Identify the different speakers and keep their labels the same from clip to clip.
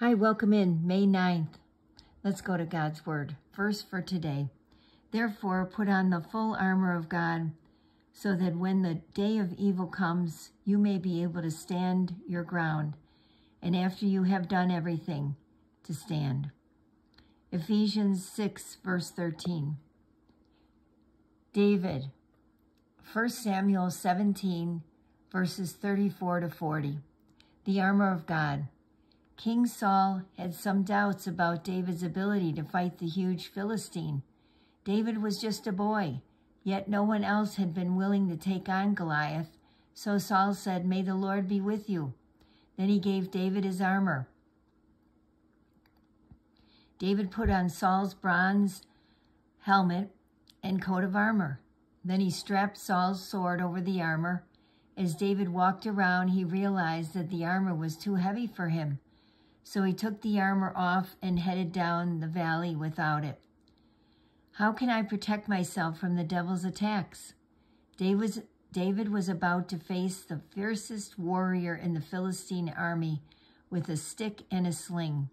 Speaker 1: Hi, welcome in May 9th. Let's go to God's Word. First for today. Therefore, put on the full armor of God, so that when the day of evil comes, you may be able to stand your ground, and after you have done everything, to stand. Ephesians 6, verse 13. David, 1 Samuel 17, verses 34 to 40. The armor of God. King Saul had some doubts about David's ability to fight the huge Philistine. David was just a boy, yet no one else had been willing to take on Goliath. So Saul said, May the Lord be with you. Then he gave David his armor. David put on Saul's bronze helmet and coat of armor. Then he strapped Saul's sword over the armor. As David walked around, he realized that the armor was too heavy for him. So he took the armor off and headed down the valley without it. How can I protect myself from the devil's attacks? David was about to face the fiercest warrior in the Philistine army with a stick and a sling.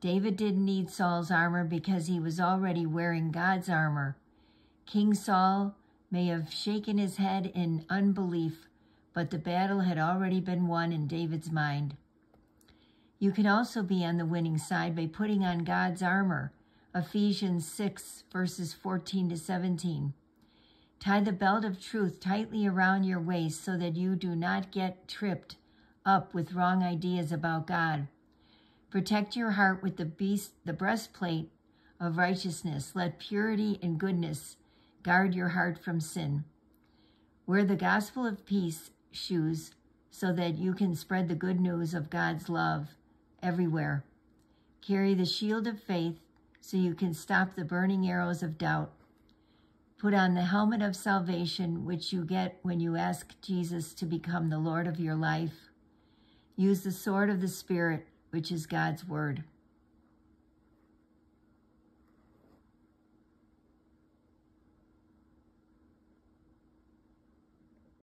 Speaker 1: David didn't need Saul's armor because he was already wearing God's armor. King Saul may have shaken his head in unbelief, but the battle had already been won in David's mind. You can also be on the winning side by putting on God's armor, Ephesians 6, verses 14 to 17. Tie the belt of truth tightly around your waist so that you do not get tripped up with wrong ideas about God. Protect your heart with the, beast, the breastplate of righteousness. Let purity and goodness guard your heart from sin. Wear the gospel of peace shoes so that you can spread the good news of God's love everywhere. Carry the shield of faith so you can stop the burning arrows of doubt. Put on the helmet of salvation, which you get when you ask Jesus to become the Lord of your life. Use the sword of the Spirit, which is God's word.